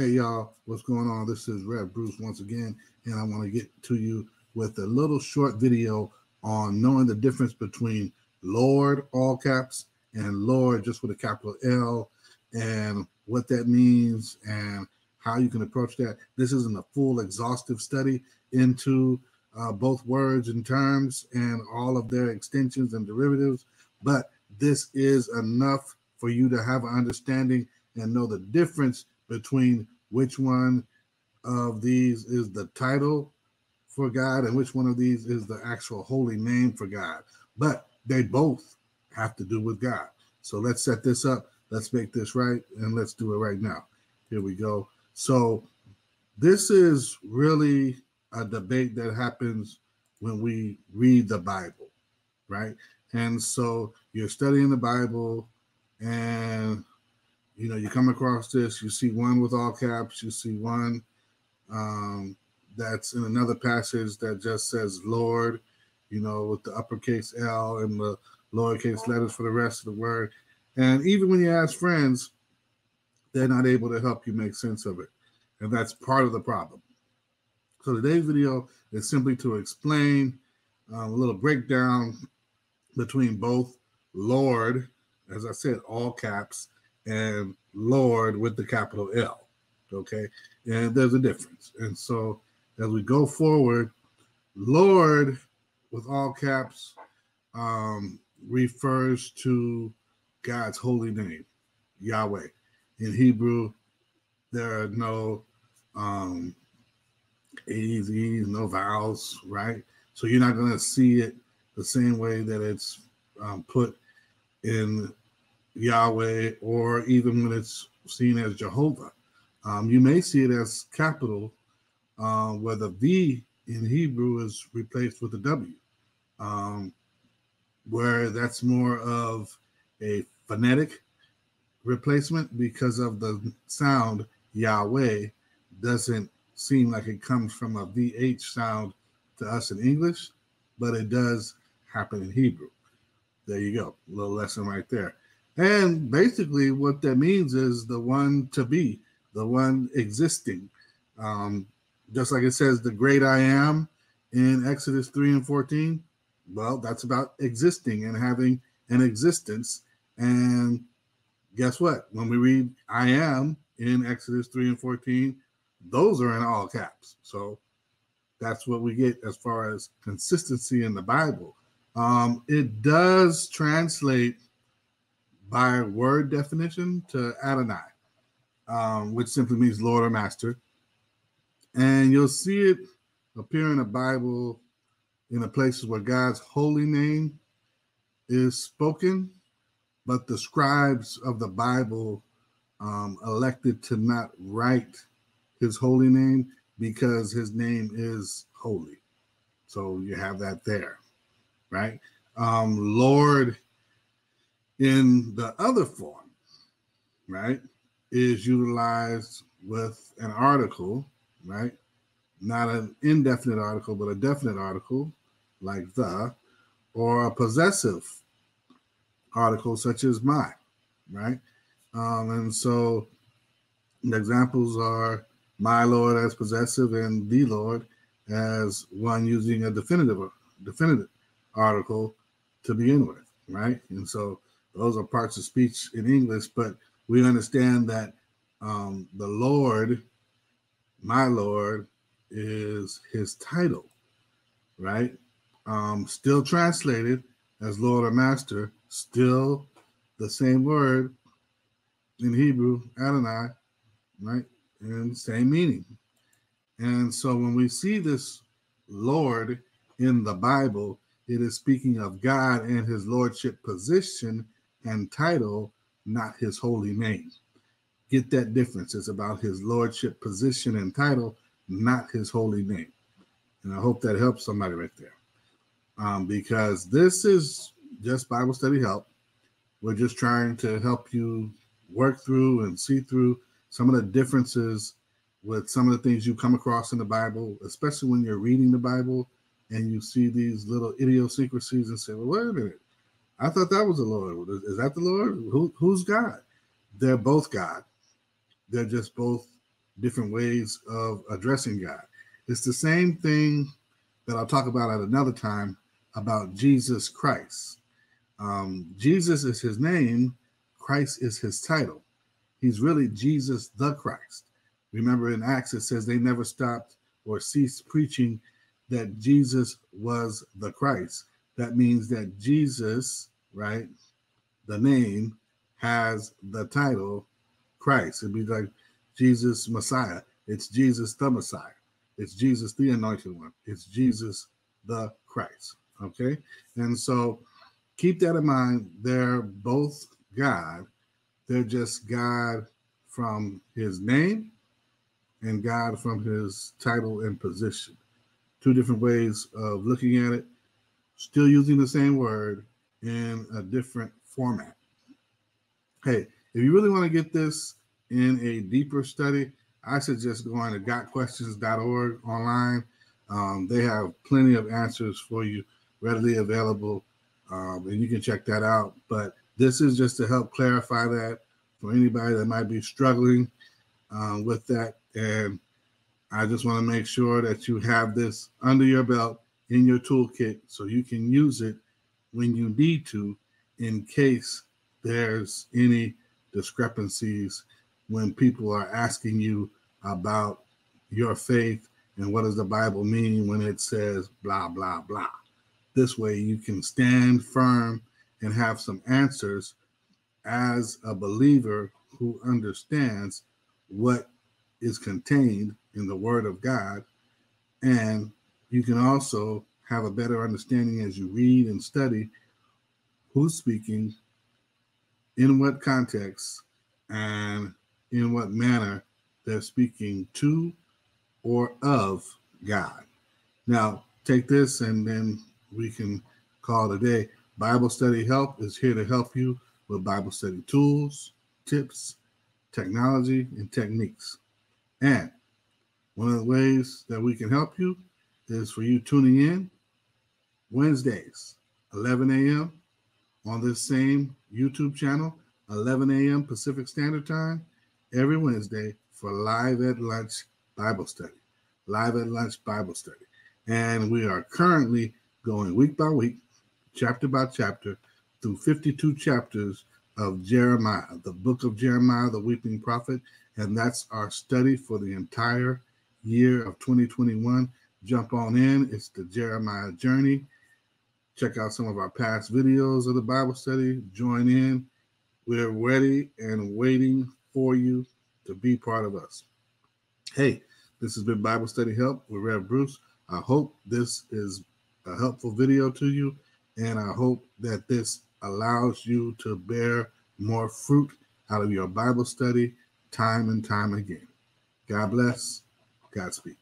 Hey, y'all, what's going on? This is Rev Bruce once again, and I want to get to you with a little short video on knowing the difference between Lord, all caps, and Lord, just with a capital L, and what that means and how you can approach that. This isn't a full, exhaustive study into uh, both words and terms and all of their extensions and derivatives, but this is enough for you to have an understanding and know the difference between which one of these is the title for God and which one of these is the actual holy name for God. But they both have to do with God. So let's set this up. Let's make this right and let's do it right now. Here we go. So this is really a debate that happens when we read the Bible, right? And so you're studying the Bible and you know you come across this, you see one with all caps, you see one um, that's in another passage that just says Lord, you know, with the uppercase L and the lowercase letters for the rest of the word. And even when you ask friends, they're not able to help you make sense of it. And that's part of the problem. So today's video is simply to explain um, a little breakdown between both Lord, as I said, all caps, and Lord with the capital L. Okay. And there's a difference. And so as we go forward, Lord with all caps um, refers to God's holy name, Yahweh. In Hebrew, there are no um, A's, E's, no vowels, right? So you're not going to see it the same way that it's um, put in Yahweh or even when it's seen as Jehovah. Um, you may see it as capital, uh, where the V in Hebrew is replaced with a W, um, where that's more of a phonetic replacement because of the sound Yahweh doesn't seem like it comes from a VH sound to us in English, but it does happen in Hebrew. There you go, little lesson right there. And basically, what that means is the one to be, the one existing. Um, just like it says, the great I am in Exodus 3 and 14. Well, that's about existing and having an existence. And guess what? When we read I am in Exodus 3 and 14, those are in all caps. So that's what we get as far as consistency in the Bible. Um, it does translate by word definition to Adonai, um, which simply means Lord or Master. And you'll see it appear in the Bible in the places where God's holy name is spoken, but the scribes of the Bible um, elected to not write his holy name because his name is holy. So you have that there, right? Um, Lord in the other form, right, is utilized with an article, right? Not an indefinite article, but a definite article like the, or a possessive article such as my, right? Um, and so the examples are my Lord as possessive and the Lord as one using a definitive definitive article to begin with, right? And so those are parts of speech in English, but we understand that um, the Lord, my Lord, is his title, right? Um, still translated as Lord or Master, still the same word in Hebrew, Adonai, right? And same meaning. And so when we see this Lord in the Bible, it is speaking of God and his lordship position and title, not his holy name. Get that difference. It's about his lordship position and title, not his holy name. And I hope that helps somebody right there. Um, because this is just Bible study help. We're just trying to help you work through and see through some of the differences with some of the things you come across in the Bible, especially when you're reading the Bible and you see these little idiosyncrasies and say, well, wait a minute. I thought that was the Lord. Is that the Lord? Who, who's God? They're both God. They're just both different ways of addressing God. It's the same thing that I'll talk about at another time about Jesus Christ. Um, Jesus is his name, Christ is his title. He's really Jesus the Christ. Remember in Acts, it says they never stopped or ceased preaching that Jesus was the Christ. That means that Jesus, right, the name has the title Christ. It'd be like Jesus Messiah. It's Jesus the Messiah. It's Jesus the Anointed One. It's Jesus the Christ. Okay. And so keep that in mind. They're both God. They're just God from his name and God from his title and position. Two different ways of looking at it, still using the same word in a different format. Hey, if you really want to get this in a deeper study, I suggest going to gotquestions.org online. Um, they have plenty of answers for you readily available, um, and you can check that out. But this is just to help clarify that for anybody that might be struggling uh, with that. And I just want to make sure that you have this under your belt in your toolkit so you can use it when you need to in case there's any discrepancies when people are asking you about your faith and what does the Bible mean when it says blah, blah, blah. This way you can stand firm and have some answers as a believer who understands what is contained in the Word of God. And you can also have a better understanding as you read and study who's speaking, in what context, and in what manner they're speaking to or of God. Now, take this and then we can call it a day. Bible Study Help is here to help you with Bible study tools, tips, technology, and techniques. And one of the ways that we can help you is for you tuning in Wednesdays, 11 a.m. on this same YouTube channel, 11 a.m. Pacific Standard Time, every Wednesday for Live at Lunch Bible Study. Live at Lunch Bible Study. And we are currently going week by week, chapter by chapter, through 52 chapters of Jeremiah, the book of Jeremiah, the weeping prophet. And that's our study for the entire year of 2021. Jump on in. It's the Jeremiah journey. Check out some of our past videos of the Bible study. Join in. We're ready and waiting for you to be part of us. Hey, this has been Bible Study Help with Rev Bruce. I hope this is a helpful video to you, and I hope that this allows you to bear more fruit out of your Bible study time and time again. God bless. Godspeed.